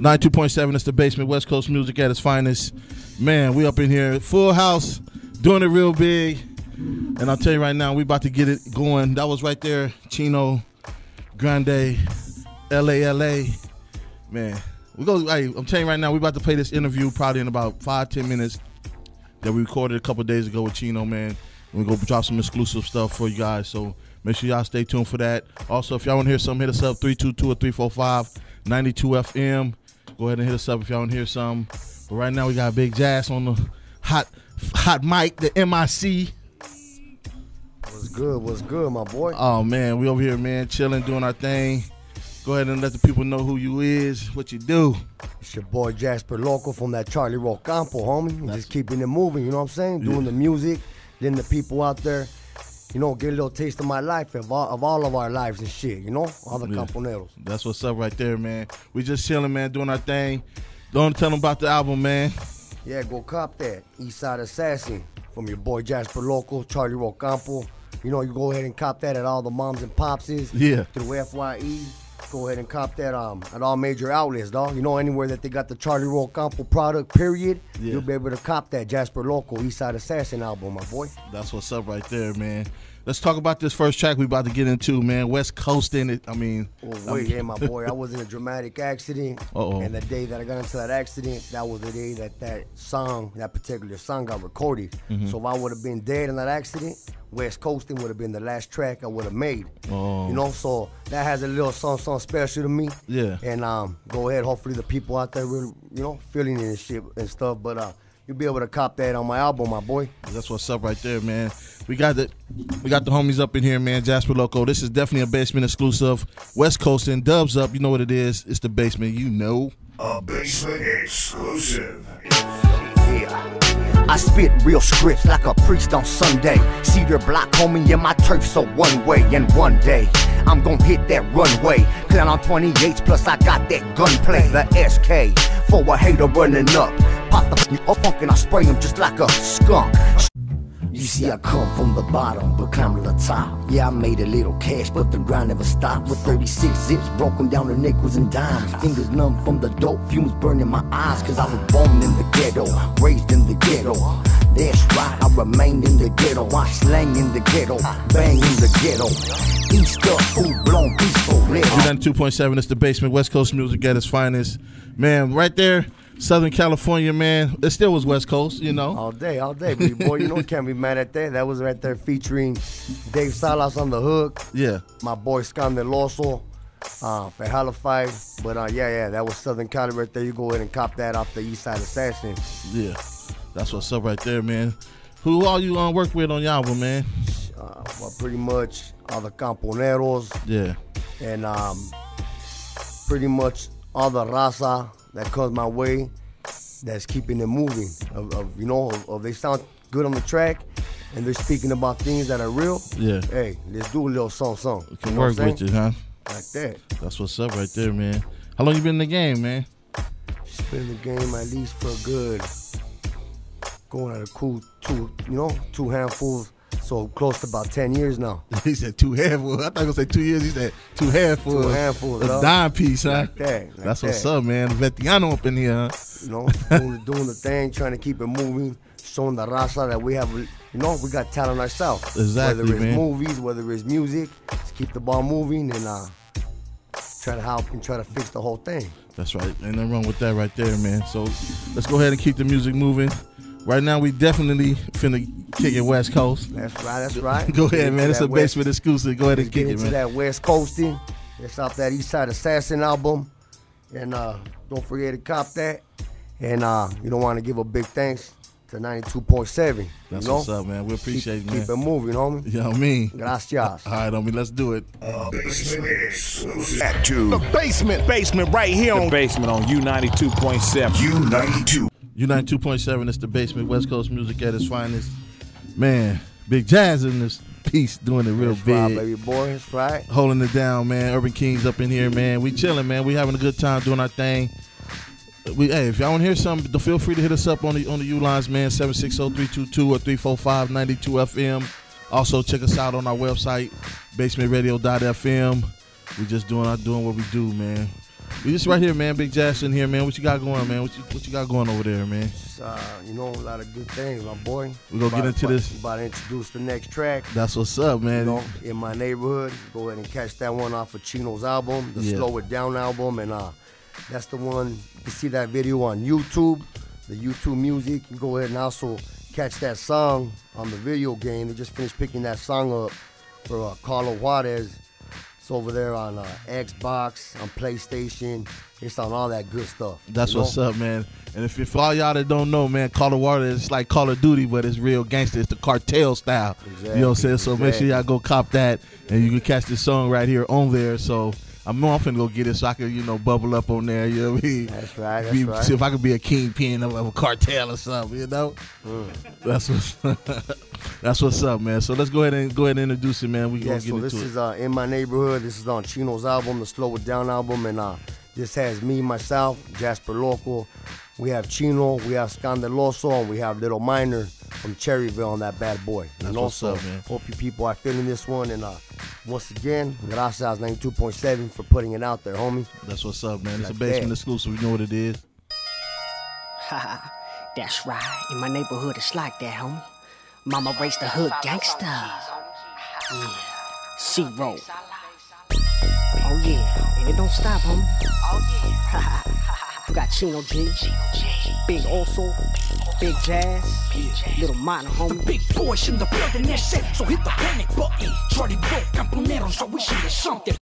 92.7, it's the basement, West Coast music at its finest. Man, we up in here, full house, doing it real big. And I'll tell you right now, we about to get it going. That was right there, Chino, Grande, LALA. Man, we go. Hey, I'm telling you right now, we about to play this interview probably in about five, ten minutes that we recorded a couple days ago with Chino, man. We go drop some exclusive stuff for you guys. So make sure y'all stay tuned for that. Also, if y'all want to hear something, hit us up 322 or 345 92 FM. Go ahead and hit us up if y'all want to hear something. But right now we got Big Jazz on the hot hot mic, the MIC. What's good? What's good, my boy? Oh man, we over here, man, chilling, doing our thing. Go ahead and let the people know who you is, what you do. It's your boy Jasper Loco from that Charlie Row Campo, homie. Just keeping it moving, you know what I'm saying? Doing the music, letting the people out there, you know, get a little taste of my life, of all of, all of our lives and shit, you know? All the Yeah. camponeros. That's what's up right there, man. We just chilling, man, doing our thing. Don't tell them about the album, man. Yeah, go cop that. Eastside Assassin from your boy Jasper Loco, Charlie Row Campo. You know, you go ahead and cop that at all the moms and popses. Yeah. Through FYE. Go ahead and cop that um at all major outlets, dog. You know, anywhere that they got the Charlie Row Campo product, period, Yeah. you'll be able to cop that Jasper Loco Eastside Assassin album, my boy. That's what's up right there, man. Let's talk about this first track we about to get into, man. West Coast in it. I mean, Oh, wait, yeah, my boy. I was in a dramatic accident. Uh-oh. And the day that I got into that accident, that was the day that that song, that particular song got recorded. Mm-hmm. So if I would have been dead in that accident, West Coasting would have been the last track I would have made. Oh. You know, so that has a little song, song special to me. Yeah. And um, go ahead. Hopefully the people out there really, you know, feeling it and shit and stuff. But uh, you'll be able to cop that on my album, my boy. that's what's up right there, man. We got the we got the homies up in here, man. Jasper Loco. This is definitely a basement exclusive. West Coast and dubs up. You know what it is. It's the basement. You know. A basement exclusive. Yeah. I spit real scripts like a priest on Sunday. Cedar block, homie, in my turf, so one way. And one day, I'm gonna hit that runway. Clan on 28s, plus I got that gunplay. The SK, for a hater running up. Pop the f- up and I spray him just like a skunk. You see, I come from the bottom, but climb to the top. Yeah, I made a little cash, but the grind never stopped. With 36 zips, broke 'em down to nickels and dimes. Fingers numb from the dope, fumes burning my eyes. Cause I was born in the ghetto, raised in the ghetto. That's right, I remained in the ghetto. I slang in the ghetto, bang in the ghetto. East up, full blown, peaceful, lit. You 92.7. It's the basement. West Coast music at its finest, man. Right there, Southern California, man. It still was West Coast, you know. All day, all day, baby boy. You know, can't be mad at that. That was right there featuring Dave Salas on the hook. Yeah. my boy Scandeloso uh, for Halifax. But uh, yeah, yeah, that was Southern Cali right there. You go ahead and cop that off the East Side Assassin. Yeah, that's what's up right there, man. Who all you on work with on your album, man? Uh, well, pretty much all the Camponeros Yeah, and um, pretty much all the raza that comes my way that's keeping it moving. Of, of you know, of, of they sound good on the track and they're speaking about things that are real. Yeah. Hey, let's do a little song, song. can work with you, huh? Like that. That's what's up right there, man. How long you been in the game, man? Been in the game at least for good going at a cool two, you know, two handfuls. So close to about ten years now. he said two handfuls. I thought he was gonna say two years. He said two handfuls. Two handfuls, A dime piece, huh? Like that, like That's what's up, man. Vetiano up in here, huh? You know, doing, the- doing the thing, trying to keep it moving, showing the raza that we have, you know, we got talent ourselves. Exactly, Whether it's man. movies, whether it's music, just keep the ball moving and uh, try to help and try to fix the whole thing. That's right. Ain't nothing wrong with that right there, man. So let's go ahead and keep the music moving. Right now, we definitely finna kick it West Coast. That's right. That's right. Go ahead, into man. It's that a West- basement exclusive. Go ahead and Let's kick get it, into man. that West Coasting. It's off that East Side Assassin album. And uh, don't forget to cop that. And uh, you don't want to give a big thanks to 92.7. That's you know? what's up, man. We appreciate keep, it, man. Keep it moving, homie. You know what I mean? Gracias. All right, homie, let's do it. A basement exclusive. At two. The basement, basement right here on basement on U92.7. U92. U92.7, it's the basement, West Coast music at its finest. Man, Big Jazz in this piece doing it real That's right, big. baby boy. That's right. Holding it down, man. Urban Kings up in here, man. We chilling, man. We having a good time doing our thing. We hey, if y'all want to hear something, feel free to hit us up on the on the U lines, man. 760-322 or 345-92 FM. Also check us out on our website, basementradio.fm. We just doing our doing what we do, man. We just right here, man. Big in here, man. What you got going, man? What you what you got going over there, man? It's, uh, you know, a lot of good things, my boy. We gonna get into about- this. About to introduce the next track. That's what's up, You man. know, in my neighborhood. Go ahead and catch that one off of Chino's album, the Yeah. Slow It Down album, and uh, that's the one. You can see that video on YouTube, the YouTube music. You go ahead and also catch that song on the video game. They just finished picking that song up for uh, Call of Juarez. It's over there on uh, Xbox, on PlayStation. It's on all that good stuff. That's you know? what's up, man. And if, if all y'all that don't know, man, Call of Juarez is like Call of Duty, but it's real gangster. It's the cartel style. you know what I'm saying? So make sure y'all go cop that, and you can catch this song right here on there. So I'm I'm finna go get it so I can, you know, bubble up on there. You know what I mean? That's right, that's Be- right. See if I could be a kingpin of, of a cartel or something. You know? Mm. That's what's that's what's up, man. So let's go ahead and go ahead and introduce it, man. We Yeah, gonna so get into this is uh, in my neighborhood. This is on Chino's album, the Slow It Down album, and uh, this has me, myself, Jasper Loco. We have Chino, we have Scandaloso, and we have Little Minor from Cherryville on that bad boy. That's and what's also, up, man. hope you people are feeling this one. And uh, once again, gracias 92.7 for putting it out there, homie. That's what's up, man. It's a Like basement that. exclusive. You know what it is. Haha, that's right. In my neighborhood, it's like that, homie. Mama raised the hood gangsta. Yeah. Zero. Oh yeah, and it don't stop, homie. Oh yeah. you got Chino G, Big Oso, Big Jazz, Little Minor, homie. The Big boys in the building, that's it. So hit the panic button. Charlie broke, I'm Ponero, so wishing there's something